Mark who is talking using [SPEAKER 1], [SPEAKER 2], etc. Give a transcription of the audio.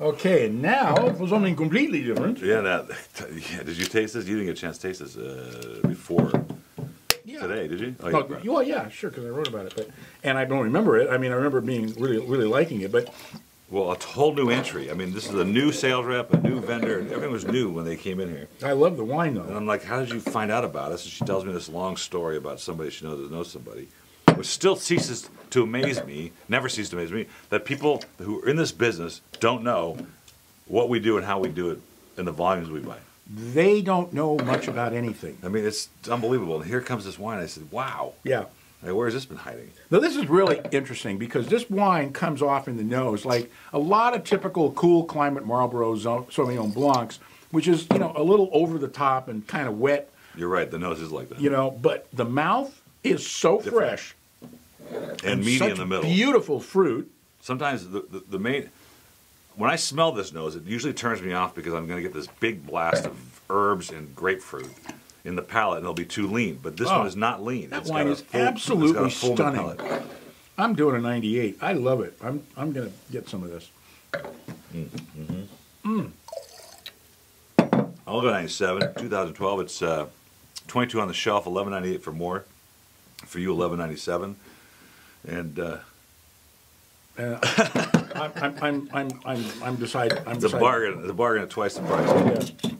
[SPEAKER 1] Okay, now for something completely different.
[SPEAKER 2] Yeah, that. Yeah, did you taste this? You didn't get a chance to taste this uh, before
[SPEAKER 1] Yeah.
[SPEAKER 2] today, did you? Oh, you brought
[SPEAKER 1] well, yeah, sure, because I wrote about it, but and I don't remember it. I mean, I remember being really, really liking it, but
[SPEAKER 2] Well, a whole new entry. I mean, this is a new sales rep, a new vendor, and everything was new when they came in here.
[SPEAKER 1] I love the wine though. And.
[SPEAKER 2] I'm like, how did you find out about us? And she tells me this long story about somebody she knows that knows somebody, which still ceases to amaze me, never ceases to amaze me, that people who are in this business don't know what we do and how we do it and the volumes we buy.
[SPEAKER 1] They don't know much about anything.
[SPEAKER 2] I mean, it's unbelievable. And here comes this wine. I said, wow.
[SPEAKER 1] Yeah.
[SPEAKER 2] Like, has this been hiding?
[SPEAKER 1] Now this is really interesting because this wine comes off in the nose like a lot of typical cool climate Marlborough Zo- Sauvignon Blancs, which is you know a little over the top and kind of wet,
[SPEAKER 2] You're right. The nose is like that.
[SPEAKER 1] you know, but the mouth is so
[SPEAKER 2] Different.
[SPEAKER 1] fresh
[SPEAKER 2] and meaty in the middle.
[SPEAKER 1] Beautiful fruit.
[SPEAKER 2] Sometimes the, the, the main, when I smell this nose, it usually turns me off because I'm going to get this big blast of herbs and grapefruit in the palate, and it'll be too lean. But this
[SPEAKER 1] Oh,
[SPEAKER 2] one is not lean.
[SPEAKER 1] that
[SPEAKER 2] It's
[SPEAKER 1] wine is
[SPEAKER 2] full- it's got a
[SPEAKER 1] absolutely stunning.
[SPEAKER 2] palate.
[SPEAKER 1] I'm doing a 98. I love it. I'm I'm gonna get some of this. Mm-hmm. Mm.
[SPEAKER 2] I'll go 97. 2012. It's uh, 22 on the shelf, 11.98 for more. For you, 11.97. And uh,
[SPEAKER 1] And I'm I'm I'm I'm I'm, I'm I'm deciding.
[SPEAKER 2] bargain. A bargain at twice the price.
[SPEAKER 1] Yeah.